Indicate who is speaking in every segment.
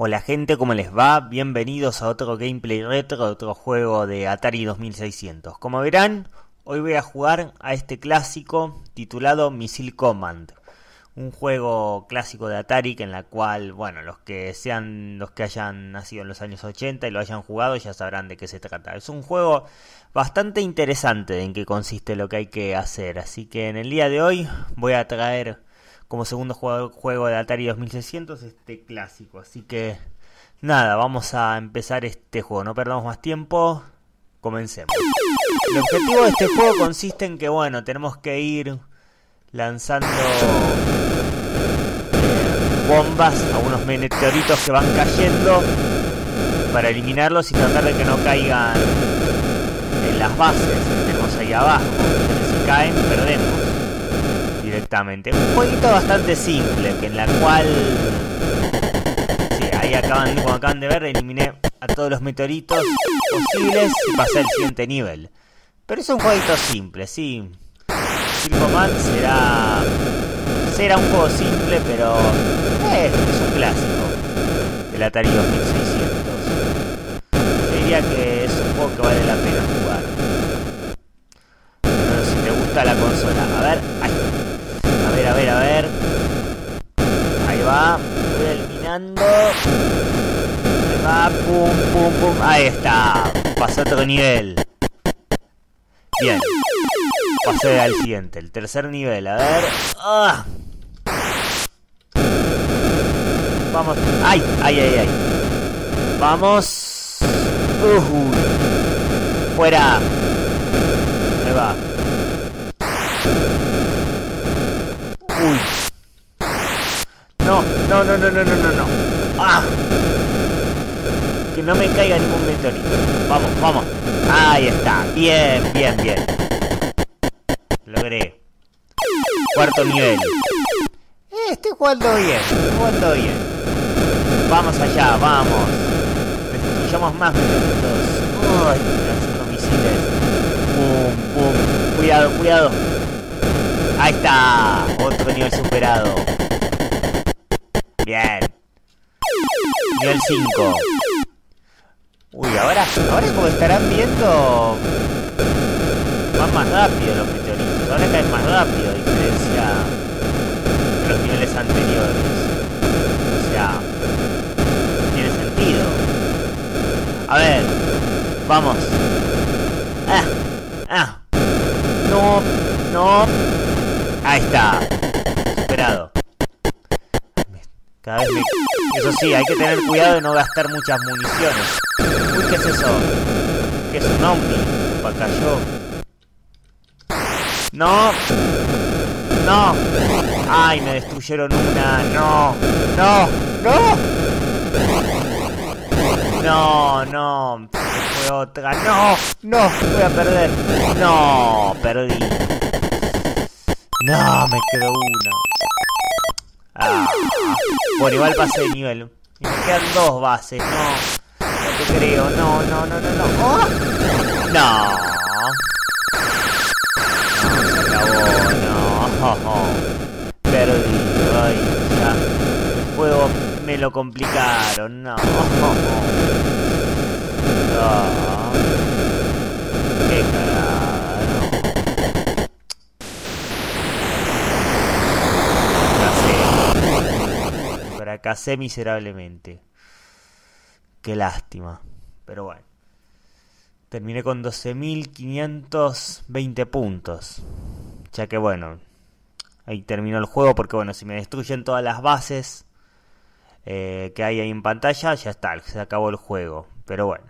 Speaker 1: Hola gente, ¿cómo les va? Bienvenidos a otro gameplay retro, otro juego de Atari 2600. Como verán, hoy voy a jugar a este clásico titulado Missile Command. Un juego clásico de Atari que en la cual, bueno, los que sean los que hayan nacido en los años 80 y lo hayan jugado ya sabrán de qué se trata. Es un juego bastante interesante en qué consiste lo que hay que hacer. Así que en el día de hoy voy a traer como segundo juego, de Atari 2600 este clásico. Así que nada, vamos a empezar este juego. No perdamos más tiempo. Comencemos. El objetivo de este juego consiste en que, bueno, tenemos que ir lanzando eh, bombas a unos meteoritos que van cayendo para eliminarlos y tratar de que no caigan en las bases que tenemos ahí abajo. si caen, perdemos Un jueguito bastante simple, que en la cual... Sí, ahí acaban, como acaban de ver, eliminé a todos los meteoritos posibles y pasé al siguiente nivel. Pero es un jueguito simple, sí. Man será... Será un juego simple, pero... Eh, es un clásico. El Atari 2600. Yo diría que es un juego que vale la pena jugar. Pero si te gusta la consola. A ver, a ver, a ver. Ahí va. Voy eliminando. Ahí va. Pum, pum, pum. Ahí está. Pasó otro nivel. Bien. Pasé al siguiente. El tercer nivel. A ver. ¡Ah! Vamos. ¡Ay! ¡Ay, ay, ay! Vamos. Uh, fuera. Ahí va. No, no, no, no, no, no, no, no. ¡Ah! Que no me caiga ningún meteorito. Vamos, vamos. Ahí está. Bien, bien, bien. Logré. Cuarto nivel. Eh, estoy jugando bien. Estoy jugando bien. Vamos allá, vamos. Destruyamos más meteoritos. Uy, lanzando misiles. Pum, pum. Cuidado, cuidado. Ahí está. Otro nivel superado. Bien. Nivel 5. Uy, ahora, ahora como estarán viendo, van más rápido los meteoritos. Ahora caen más rápido, a diferencia de los niveles anteriores. O sea, tiene sentido. A ver, vamos. Ah, ah. No, no. Ahí está. Superado. Cada vez me... Eso sí, hay que tener cuidado de no gastar muchas municiones. Uy, ¿qué es eso? ¿Qué es un ovni? Para cayó. No. No. Ay, me destruyeron una. No. No. No. No, no. Fue otra. No. No. Voy a perder. No. Perdí. No, me quedó uno. Ah. Bueno, igual pasé de nivel. Me quedan dos bases, no. No te creo, no, no, no, no, no. ¡Oh! No. No, se acabó, no. Perdí, ay, ya. El juego me lo complicaron, no. No. Qué. Fracasé miserablemente. Qué lástima. Pero bueno. Terminé con 12.520 puntos. Ya que bueno. Ahí terminó el juego porque bueno, si me destruyen todas las bases eh, que hay ahí en pantalla, ya está, se acabó el juego. Pero bueno.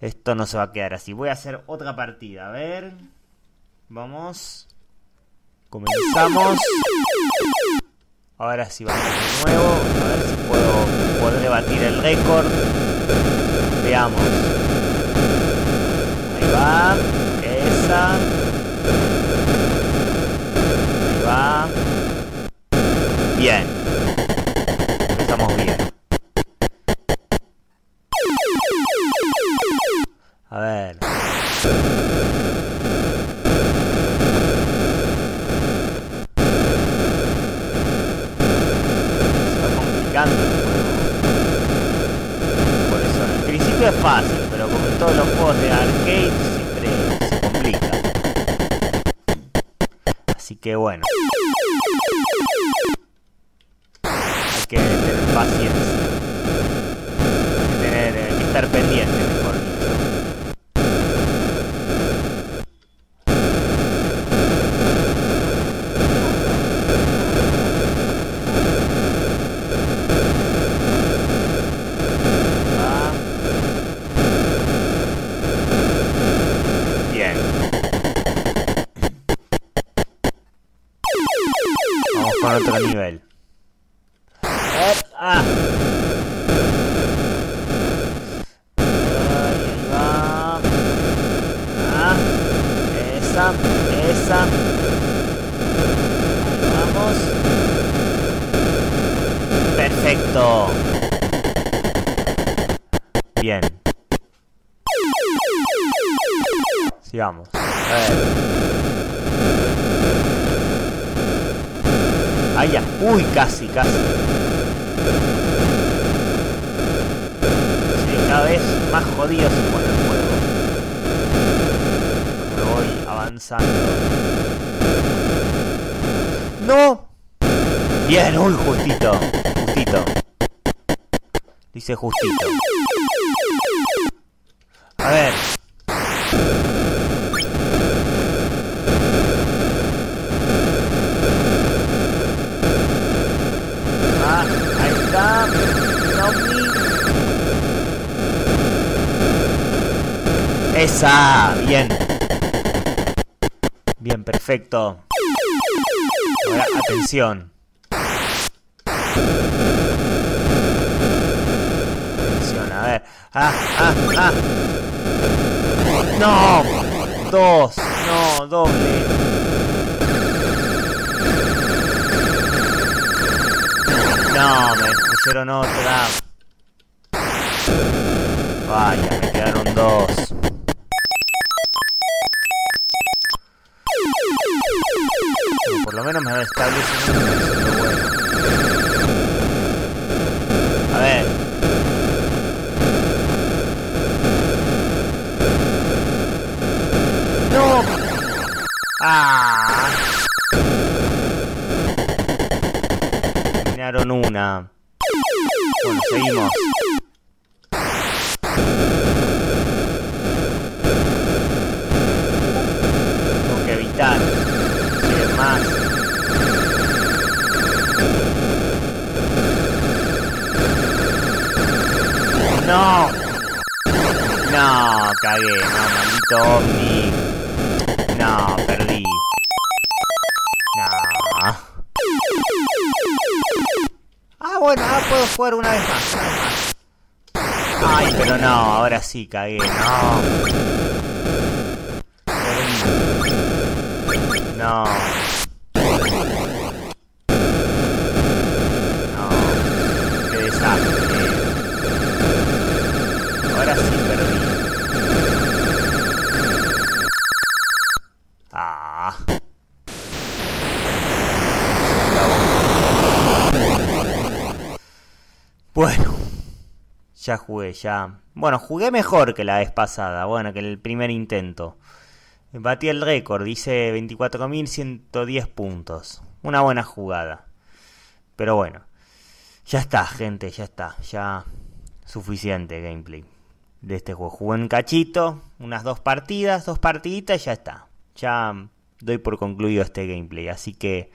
Speaker 1: Esto no se va a quedar así. Voy a hacer otra partida. A ver. Vamos. Comenzamos. Ahora sí vamos de nuevo. A ver si puedo poder batir el récord. Veamos. Ahí va. Esa. practicando. Por eso, al principio es fácil, pero como en todos los juegos de arcade siempre se complica. Así que bueno. Hay que tener paciencia. Tener, hay que estar pendiente. Otro nivel. Ah. Ahí va. Ah. Esa, esa. Ahí vamos. Perfecto. Bien. Sigamos. A ver. Ah, ya. Uy, casi, casi. Sí, cada vez más jodido se pone el juego. Me voy avanzando. ¡No! Bien, uy, justito. Justito. Dice justito. A ver. Ah, ahí está. Zombie. Esa, bien. Bien, perfecto. Ahora, atención. Atención, a ver. Ah, ah, ah. No. Dos. No, doble. No, me pusieron otra. Vaya, me quedaron dos. Lo menos me establece. A ver. ¡No! ¡Ah! Eliminaron una. Bueno, seguimos. Tengo que evitar. Siguen más. No. No, cagué. No, maldito Omni. No, perdí. No. Ah, bueno, ahora puedo jugar una vez más. una vez más. Ay, pero no, ahora sí cagué. No. No. Bueno, ya jugué, ya. Bueno, jugué mejor que la vez pasada, bueno, que el primer intento. Batí el récord, hice 24.110 puntos. Una buena jugada. Pero bueno, ya está, gente, ya está. Ya suficiente gameplay de este juego. Jugué un cachito, unas dos partidas, dos partiditas y ya está. Ya doy por concluido este gameplay. Así que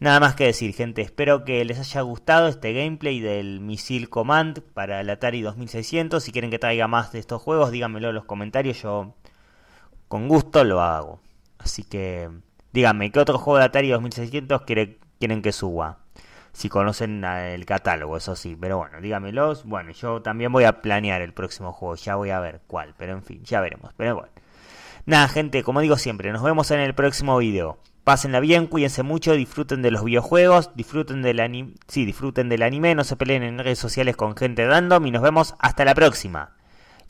Speaker 1: nada más que decir, gente. Espero que les haya gustado este gameplay del Missile Command para el Atari 2600. Si quieren que traiga más de estos juegos, díganmelo en los comentarios. Yo con gusto lo hago. Así que díganme, ¿qué otro juego de Atari 2600 quiere- quieren que suba? Si conocen el catálogo, eso sí. Pero bueno, díganmelos. Bueno, yo también voy a planear el próximo juego. Ya voy a ver cuál. Pero en fin, ya veremos. Pero bueno. Nada, gente, como digo siempre, nos vemos en el próximo video. Pásenla bien, cuídense mucho, disfruten de los videojuegos, disfruten del anime, no se peleen en redes sociales con gente random y nos vemos hasta la próxima.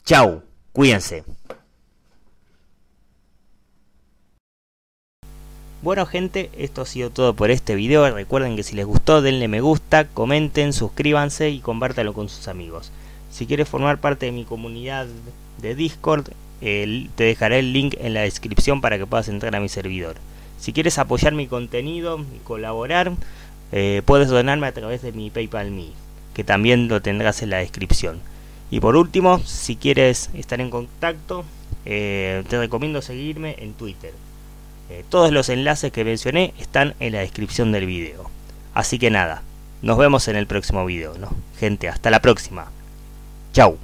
Speaker 1: Chau, cuídense. Bueno gente, esto ha sido todo por este video. Recuerden que si les gustó denle me gusta, comenten, suscríbanse y compártanlo con sus amigos. Si quieres formar parte de mi comunidad de Discord, te dejaré el link en la descripción para que puedas entrar a mi servidor. Si quieres apoyar mi contenido y colaborar, eh, puedes donarme a través de mi PayPal Me, que también lo tendrás en la descripción. Y por último, si quieres estar en contacto, eh, te recomiendo seguirme en Twitter. Eh, todos los enlaces que mencioné están en la descripción del video. Así que nada, nos vemos en el próximo video, ¿no? Gente, hasta la próxima. Chau.